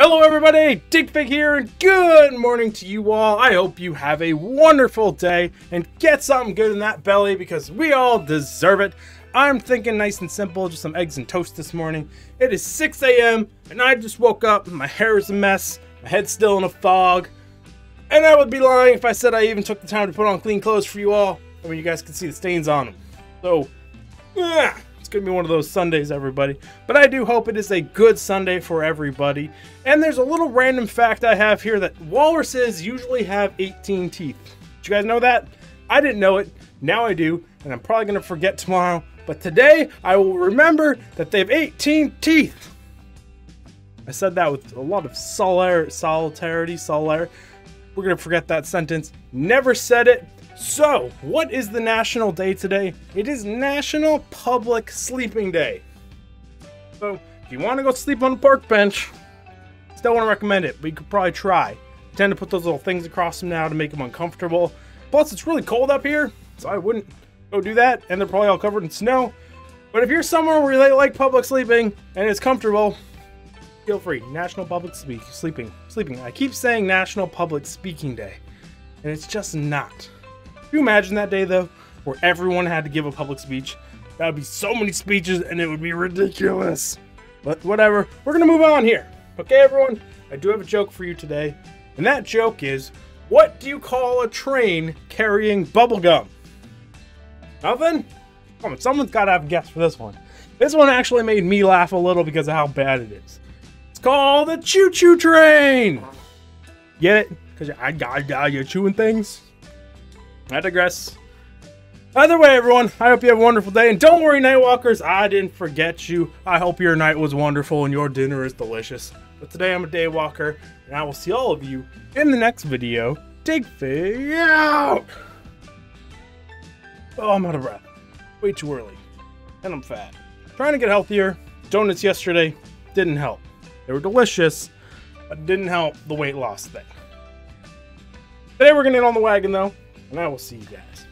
Hello everybody, Digfig here, and good morning to you all. I hope you have a wonderful day and get something good in that belly because we all deserve it. I'm thinking nice and simple, just some eggs and toast this morning. It is 6 a.m. and I just woke up, my hair is a mess, my head's still in a fog, and I would be lying if I said I even took the time to put on clean clothes for you all. I mean, you guys can see the stains on them. So, yeah. It's gonna be one of those Sundays, everybody. But I do hope it is a good Sunday for everybody. And there's a little random fact I have here that walruses usually have 18 teeth. Did you guys know that? I didn't know it. Now I do, and I'm probably gonna forget tomorrow. But today I will remember that they have 18 teeth. I said that with a lot of solar solidarity, solar. We're gonna forget that sentence. Never said it. So, what is the national day today? It is National Public Sleeping Day. So, if you want to go sleep on a park bench, still want to recommend it, but you could probably try. I tend to put those little things across them now to make them uncomfortable. Plus, it's really cold up here, so I wouldn't go do that, and they're probably all covered in snow. But if you're somewhere where you like public sleeping and it's comfortable, feel free. National Public Speak Sleeping Sleeping. I keep saying National Public Speaking Day, and it's just not. You imagine that day though, where everyone had to give a public speech? That would be so many speeches and it would be ridiculous. But whatever, we're gonna move on here. Okay, everyone? I do have a joke for you today, and that joke is what do you call a train carrying bubblegum? Nothing? Come on, someone's gotta have a guess for this one. This one actually made me laugh a little because of how bad it is. It's called the choo choo train! Get it? Because I got you're chewing things? I digress. Either way, everyone, I hope you have a wonderful day. And don't worry, Nightwalkers, I didn't forget you. I hope your night was wonderful and your dinner is delicious. But today I'm a Daywalker, and I will see all of you in the next video. Digfig out! Oh, I'm out of breath. Way too early. And I'm fat. Trying to get healthier. Donuts yesterday didn't help. They were delicious, but didn't help the weight loss thing. Today we're gonna get on the wagon though and I will see you guys.